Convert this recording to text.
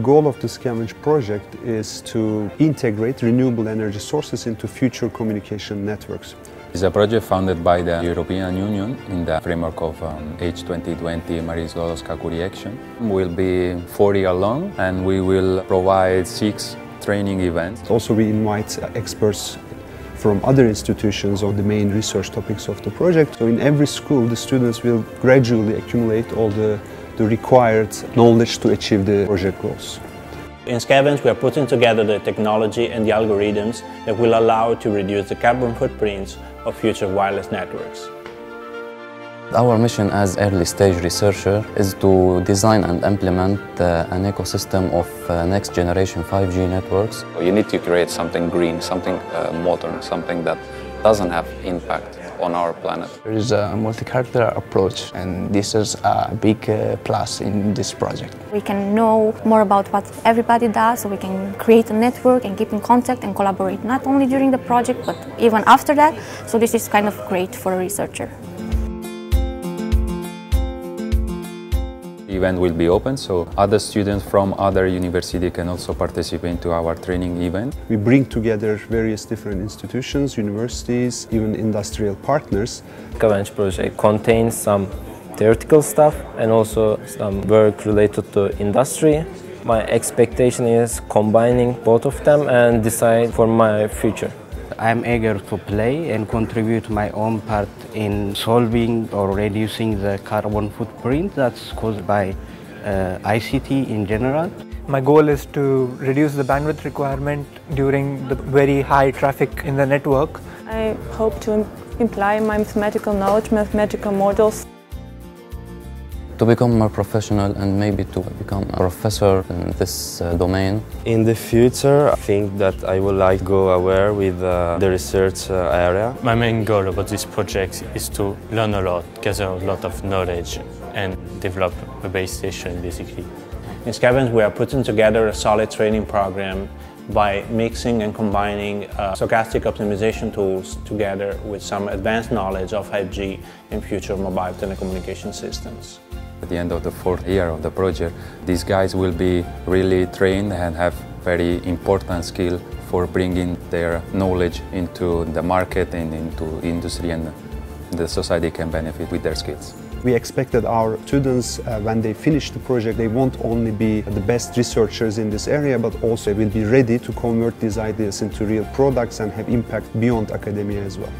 goal of the Scavenge project is to integrate renewable energy sources into future communication networks. It's a project funded by the European Union in the framework of um, H2020 Marie Sklodowska Action. We'll be four year long and we will provide six training events. Also we invite experts from other institutions on the main research topics of the project. So in every school the students will gradually accumulate all the, the required knowledge to achieve the project goals. In Scavenge, we are putting together the technology and the algorithms that will allow to reduce the carbon footprints of future wireless networks. Our mission as early stage researcher is to design and implement uh, an ecosystem of uh, next generation 5G networks. You need to create something green, something uh, modern, something that doesn't have impact on our planet. There is a multi-character approach and this is a big uh, plus in this project. We can know more about what everybody does, so we can create a network and keep in contact and collaborate not only during the project but even after that. So this is kind of great for a researcher. Event will be open, so other students from other university can also participate to our training event. We bring together various different institutions, universities, even industrial partners. Scavenge project contains some theoretical stuff and also some work related to industry. My expectation is combining both of them and decide for my future. I'm eager to play and contribute my own part in solving or reducing the carbon footprint that's caused by uh, ICT in general. My goal is to reduce the bandwidth requirement during the very high traffic in the network. I hope to imply my mathematical knowledge, mathematical models to become more professional and maybe to become a professor in this uh, domain. In the future, I think that I would like to go aware with uh, the research uh, area. My main goal about this project is to learn a lot, gather a lot of knowledge and develop a base station basically. In Scavenge, we are putting together a solid training program by mixing and combining uh, stochastic optimization tools together with some advanced knowledge of 5G and future mobile telecommunication systems. At the end of the fourth year of the project, these guys will be really trained and have very important skill for bringing their knowledge into the market and into industry and the society can benefit with their skills. We expect that our students, uh, when they finish the project, they won't only be the best researchers in this area, but also will be ready to convert these ideas into real products and have impact beyond academia as well.